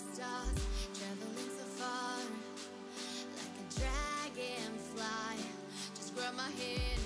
stars, traveling so far, like a dragonfly. Just grab my hand.